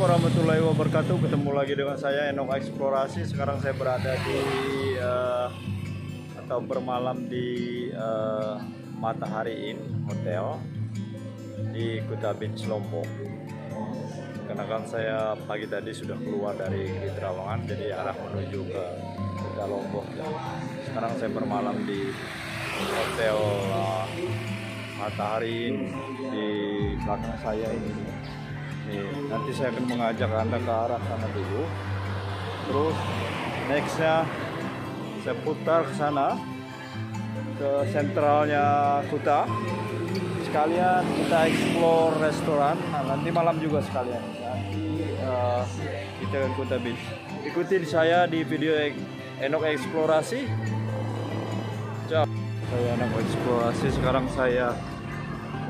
warahmatullahi wabarakatuh. Ketemu lagi dengan saya Enok Eksplorasi. Sekarang saya berada di uh, atau bermalam di uh, Matahari Inn Hotel di Kuta Beach Lombok. Karena kan saya pagi tadi sudah keluar dari Gili jadi arah menuju ke Kuta Lombok. Sekarang saya bermalam di Hotel uh, Matahari Inn di belakang saya ini Nih, nanti saya akan mengajak Anda ke arah sana dulu. Terus nextnya saya putar ke sana ke sentralnya Kuta. Sekalian kita explore restoran. Nah, nanti malam juga sekalian. Nanti uh, kita ke Kuta Beach. Ikutin saya di video Enok Eksplorasi. Ciao. Saya Enok Eksplorasi. Sekarang saya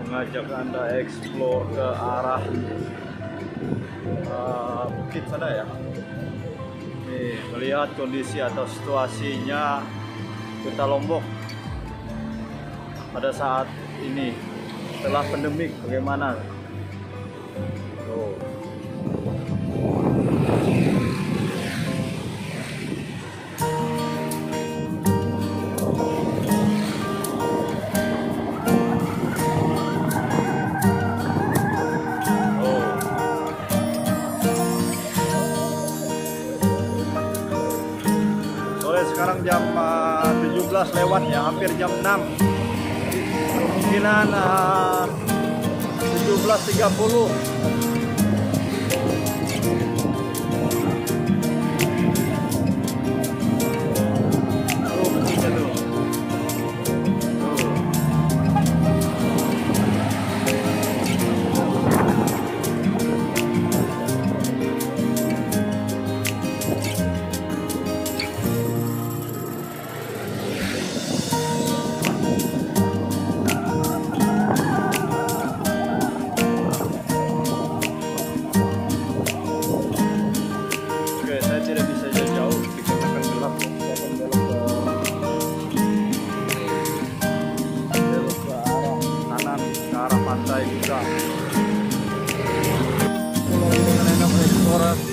mengajak Anda explore ke arah uh, bukit sana ya. Nih, melihat kondisi atau situasinya Kota Lombok pada saat ini setelah pandemik bagaimana? Sekarang jam uh, 17 lewat ya, hampir jam 6. Kemungkinan uh, 17.30.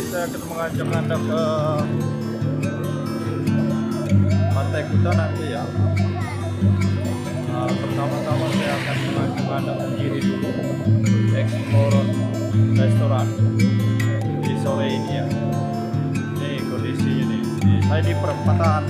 saya akan mengajak anda ke pantai Kuta nanti ya. Nah, pertama-tama saya akan mengajak anda ke kiri dulu, explore restoran di sore ini ya. Nih kondisinya Nih, saya di perempatan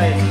right.